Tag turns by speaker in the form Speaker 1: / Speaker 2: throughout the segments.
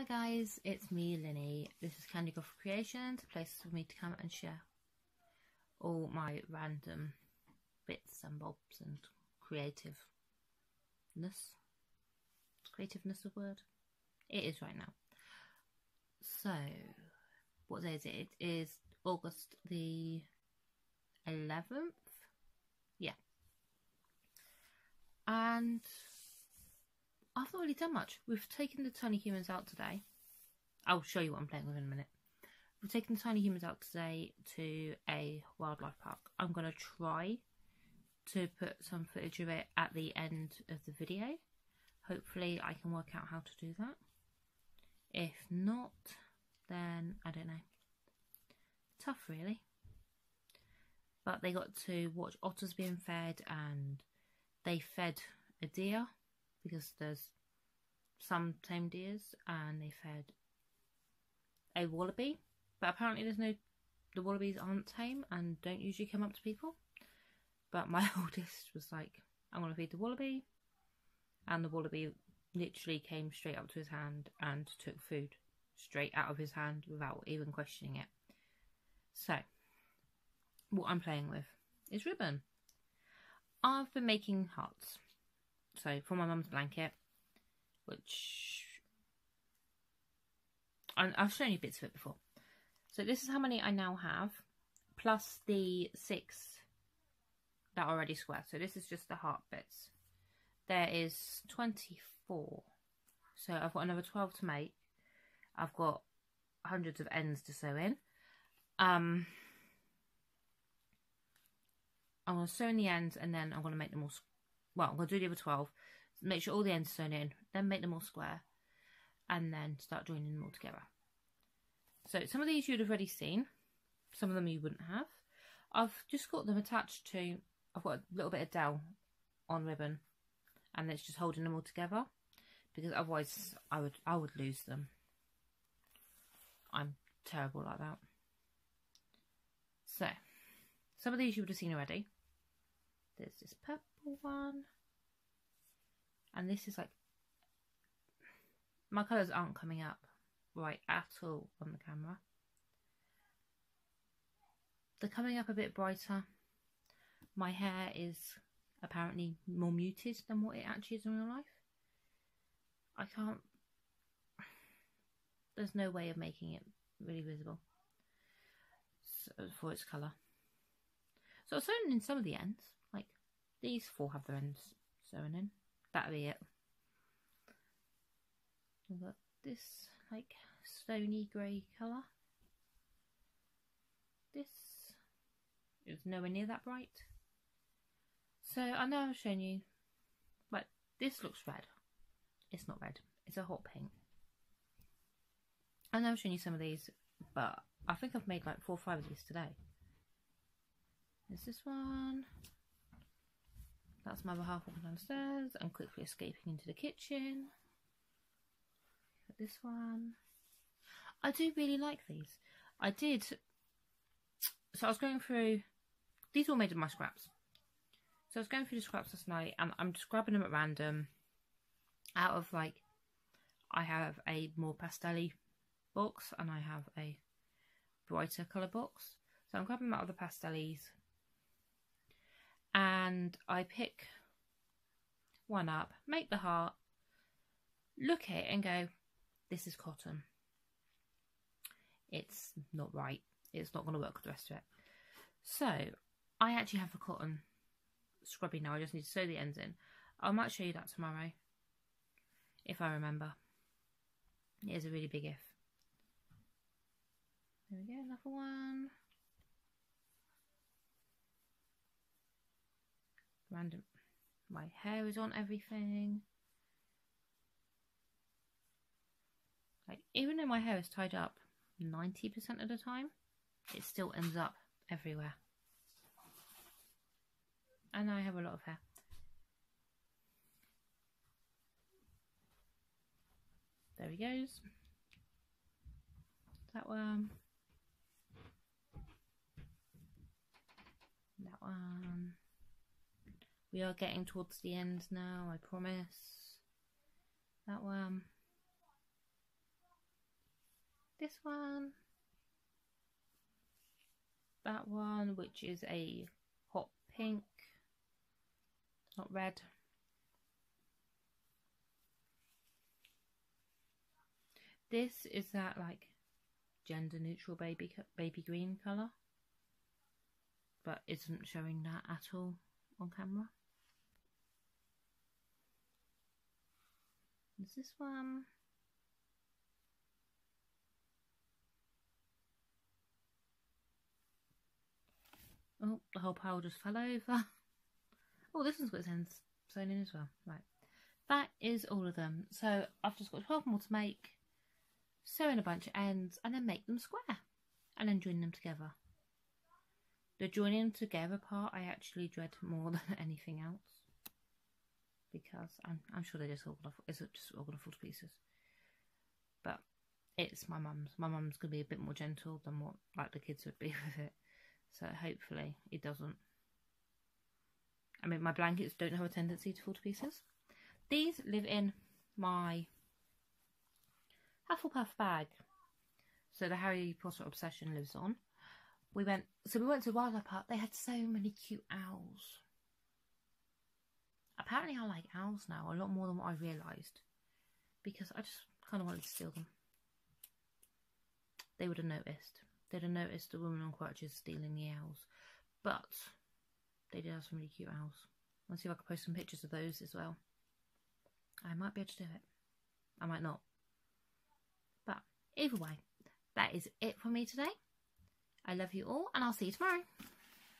Speaker 1: Hi guys, it's me, Linny. This is Candigoth Creations, a place for me to come and share all my random bits and bobs and creativeness. Creativeness a word? It is right now. So, what day is it? It is August the 11th? Yeah. And I've not really done much. We've taken the tiny humans out today. I'll show you what I'm playing with in a minute. We've taken the tiny humans out today to a wildlife park. I'm going to try to put some footage of it at the end of the video. Hopefully I can work out how to do that. If not, then I don't know. Tough really. But they got to watch otters being fed and they fed a deer because there's some tame deers and they fed a wallaby. But apparently there's no, the wallabies aren't tame and don't usually come up to people. But my oldest was like, I'm going to feed the wallaby. And the wallaby literally came straight up to his hand and took food straight out of his hand without even questioning it. So, what I'm playing with is ribbon. I've been making hearts. So, for my mum's blanket, which I've shown you bits of it before. So, this is how many I now have, plus the six that are already square. So, this is just the heart bits. There is 24. So, I've got another 12 to make. I've got hundreds of ends to sew in. Um, I'm going to sew in the ends and then I'm going to make them all, well, I'm going to do the other 12, make sure all the ends are sewn in, then make them all square, and then start joining them all together. So some of these you'd have already seen, some of them you wouldn't have. I've just got them attached to, I've got a little bit of dowel on ribbon, and it's just holding them all together, because otherwise I would I would lose them. I'm terrible like that. So, some of these you would have seen already. There's this purple one. And this is like, my colours aren't coming up right at all on the camera. They're coming up a bit brighter. My hair is apparently more muted than what it actually is in real life. I can't there's no way of making it really visible so, for its colour. So I've sewn in some of the ends, these four have their ends sewn in. That'll be it. We've got this like stony grey colour. This is nowhere near that bright. So I know I've shown you, but this looks red. It's not red, it's a hot pink. I know I've shown you some of these, but I think I've made like four or five of these today. There's this one. That's my other half walking downstairs and quickly escaping into the kitchen. This one. I do really like these. I did. So I was going through. These all made of my scraps. So I was going through the scraps last night and I'm just grabbing them at random. Out of like, I have a more pastel box and I have a brighter colour box. So I'm grabbing out of the pastels and I pick one up, make the heart, look at it and go, this is cotton. It's not right. It's not going to work with the rest of it. So I actually have a cotton scrubby now. I just need to sew the ends in. I might show you that tomorrow if I remember. It is a really big if. There we go, another one. Random. My hair is on everything. Like, even though my hair is tied up 90% of the time, it still ends up everywhere. And I have a lot of hair. There he goes. That one. That one. We are getting towards the end now, I promise. That one. this one, that one, which is a hot pink, not red. This is that like gender neutral baby baby green colour, but isn't showing that at all on camera. Is this one? Oh, the whole pile just fell over. Oh, this one's got its ends sewn in as well. Right. That is all of them. So I've just got 12 more to make. Sew in a bunch of ends and then make them square. And then join them together. The joining together part I actually dread more than anything else. Because I'm, I'm sure they're just all gonna, it's just all gonna fall to pieces. But it's my mum's. My mum's gonna be a bit more gentle than what like the kids would be with it. So hopefully it doesn't. I mean, my blankets don't have a tendency to fall to pieces. These live in my Hufflepuff bag. So the Harry Potter obsession lives on. We went, so we went to Wildlife Park. They had so many cute owls. Apparently, I like owls now a lot more than what I realised because I just kind of wanted to steal them. They would have noticed. They'd have noticed the woman on crutches stealing the owls. But they did have some really cute owls. Let's see if I can post some pictures of those as well. I might be able to do it. I might not. But either way, that is it for me today. I love you all and I'll see you tomorrow.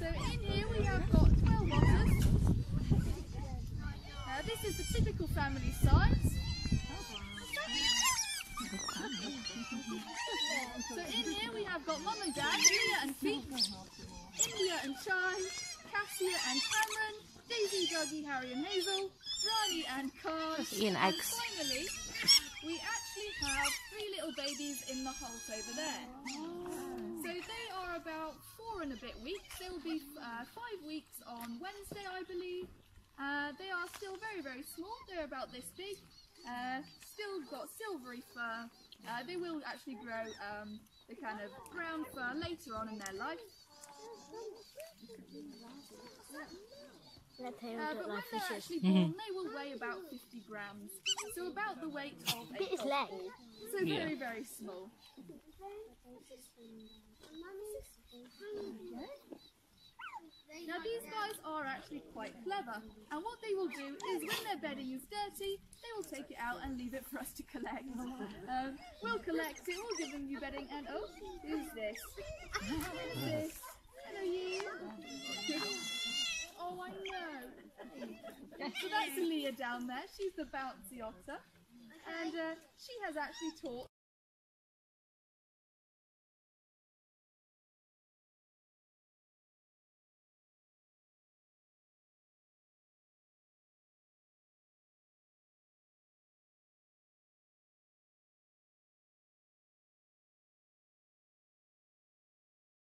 Speaker 2: So in here we have got 12 otters. Uh, this is the typical family size. So in here we have got mum and dad, Leah and Pete, India and Chai, Cassia and Cameron, Daisy, Dougie, Harry and Hazel, Ronnie and Carl. And
Speaker 1: eggs.
Speaker 2: finally, we actually have three little babies in the holt over there. So they are about four and a bit weeks. They will be uh, five weeks on Wednesday, I believe. Uh, they are still very, very small. They're about this big. Uh, still got silvery fur. Uh, they will actually grow um, the kind of brown fur later on in their life. Uh, but when they're actually born, they will weigh about 50 grams. So about the weight of
Speaker 3: Look at
Speaker 2: a
Speaker 3: his
Speaker 2: dog.
Speaker 3: leg.
Speaker 2: So
Speaker 1: Yeah.
Speaker 2: very, very small. Now these guys are actually quite clever, and what they will do is when their bedding is dirty, they will take it out and leave it for us to collect. Um, we'll collect it, we'll give them new bedding, and oh, who's this? Who's this? Hello you. oh, I know. So that's Leah down there. She's the bouncy otter, and uh, she has actually taught